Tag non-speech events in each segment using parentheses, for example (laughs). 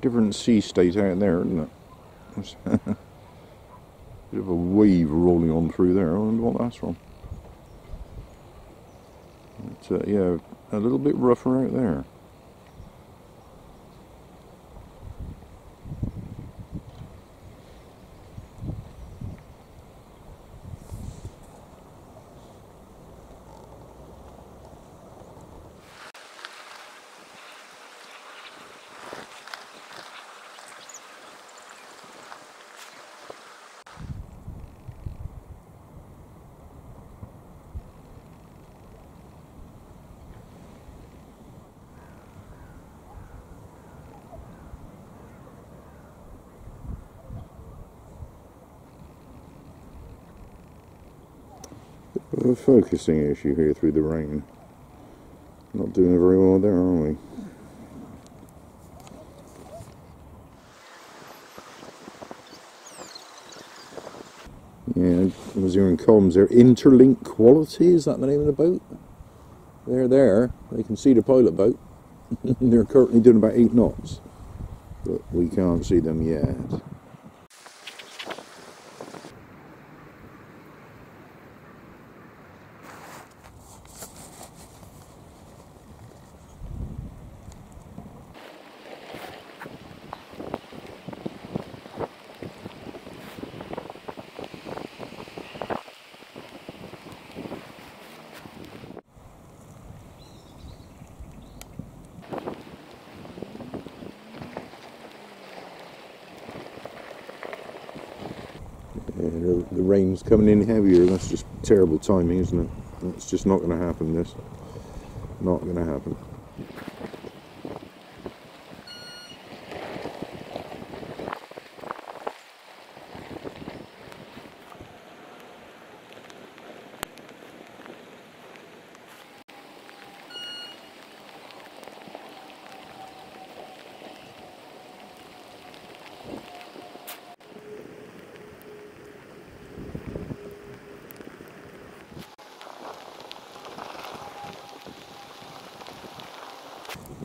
Different sea state out there, isn't it? (laughs) Bit of a wave rolling on through there. I wonder what that's from. Uh, yeah, a little bit rougher out there. A focusing issue here through the rain. Not doing very well there, are we? Yeah, I was hearing columns there. Interlink quality, is that the name of the boat? They're there. They can see the pilot boat. (laughs) They're currently doing about eight knots. But we can't see them yet. Yeah, the, the rain's coming in heavier. That's just terrible timing, isn't it? It's just not going to happen. This, not going to happen.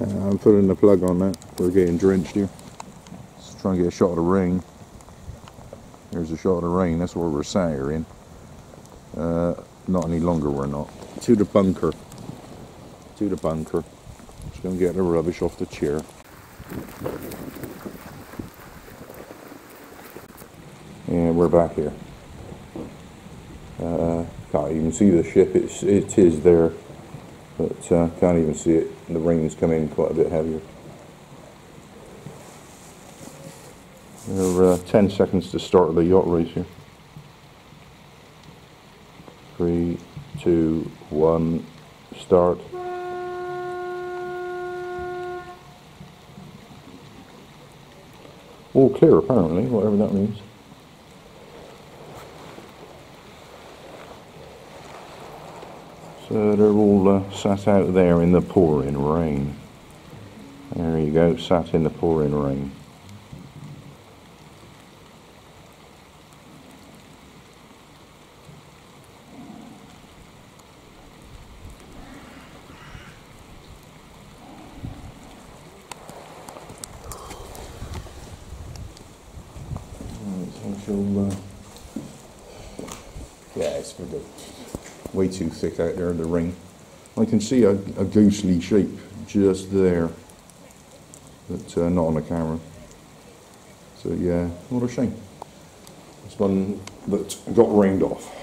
Uh, I'm putting the plug on that. We're getting drenched here. Just trying to get a shot of the rain. There's a shot of the rain. That's where we're in. Uh, not any longer. We're not. To the bunker. To the bunker. Just gonna get the rubbish off the chair. And we're back here. Uh, can't even see the ship. It's it is there, but uh, can't even see it. The rain's come in quite a bit heavier. We're uh, 10 seconds to start the yacht race here. Three, two, one, start. All clear apparently, whatever that means. So they're all uh, sat out there in the pouring rain. There you go, sat in the pouring rain. Uh, yeah, it's the way too thick out there in the ring. I can see a, a ghostly shape just there, but uh, not on the camera. So yeah, what a shame. This one that got rained off.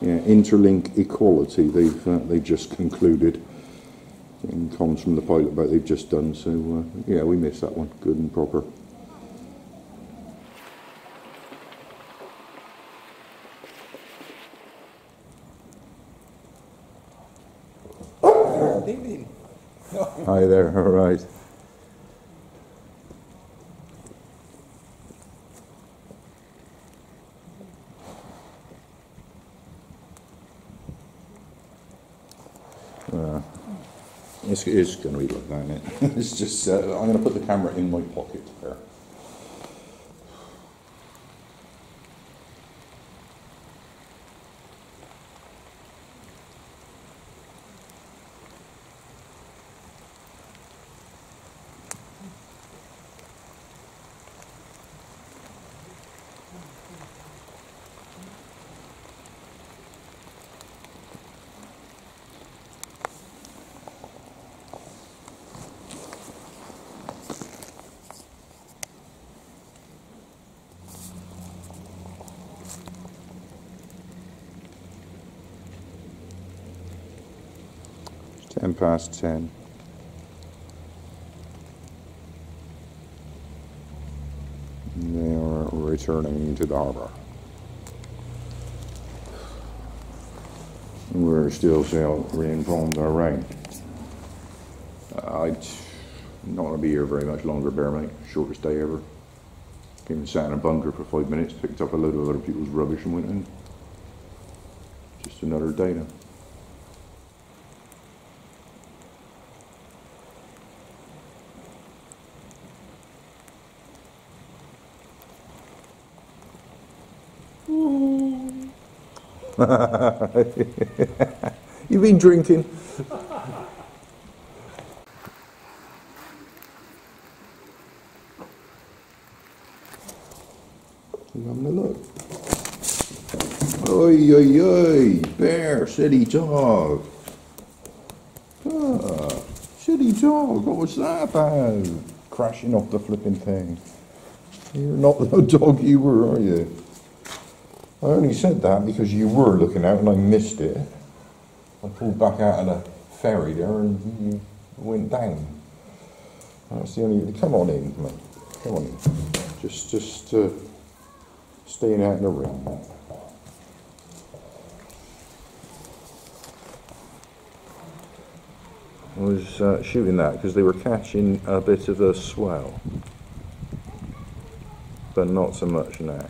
Yeah, Interlink Quality. They've uh, they've just concluded comms from the pilot boat they've just done. So uh, yeah, we missed that one. Good and proper. Hi there. All right. Uh, it's, it's going to be like that, it? it's just, uh, I'm going to put the camera in my pocket there. Ten past ten. They are returning to the harbor. We're still sailing from our rain. I'm not going to be here very much longer, Bear mate. Shortest day ever. Came and sat in a bunker for five minutes, picked up a load of other people's rubbish and went in. Just another day now. (laughs) You've been drinking? You having a look? Oi, oi, oi, Bear, city dog. Ah, city dog, what was that about? Crashing off the flipping thing. You're not the (laughs) dog you were, are you? I only said that because you were looking out and I missed it. I pulled back out of the ferry there and you went down. That's the only. Come on in, mate. Come on in. Just, just uh, staying out in the rain. I was uh, shooting that because they were catching a bit of a swell, but not so much now.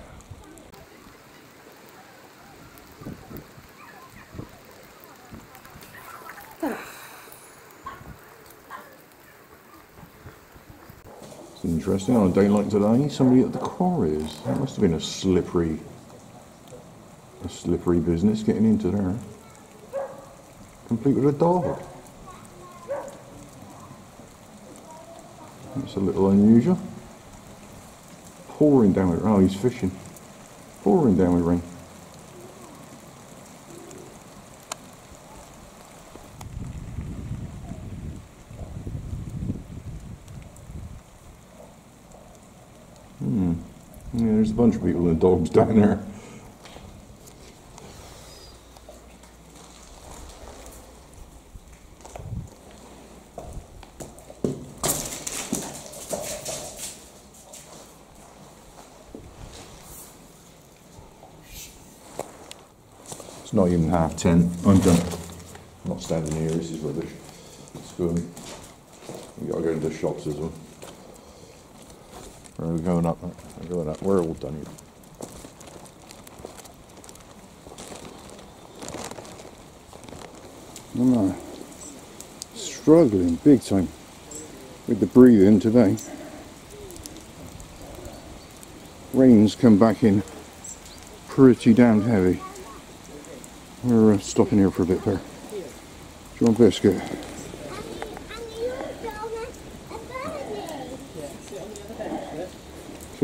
Interesting on a day like today, somebody at the quarries. That must have been a slippery, a slippery business getting into there. Complete with a dog. That's a little unusual. Pouring down with, oh he's fishing. Pouring down with rain. Yeah, there's a bunch of people and dogs (laughs) down there. It's not even half ten. I'm done. I'm not standing here. This is rubbish. Let's go. We gotta go to the shops as well. Where are we going up? We're going up. We're all done here. Uh, struggling big time with the breathing today. Rain's come back in pretty damn heavy. We're uh, stopping here for a bit there. Do you want a biscuit? It's a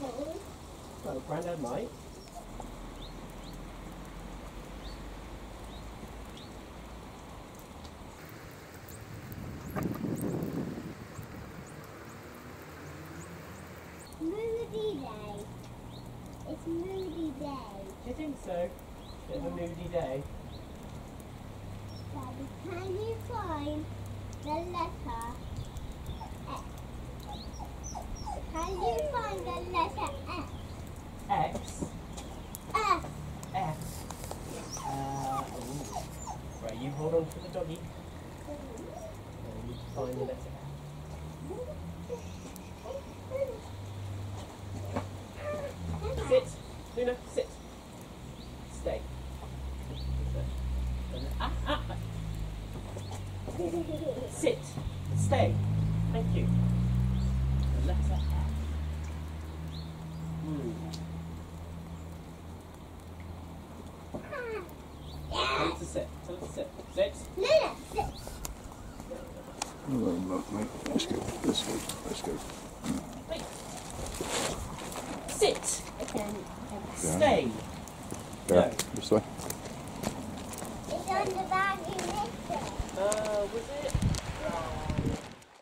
Well, Grandad might. Moody day. It's moody day. Do you think so? Bit of a moody day. Daddy, can you find the letter X? Can you find the letter X? X, F. F. Uh, ooh. Right, you hold on to the doggy. And you find the letter F. sit. Sit. Sit. Luna, sit. Let's go. Let's go. Let's go. Wait. Sit. Okay. Stay. Yeah. No. This way. It's on the bag you lifted. Uh, was it?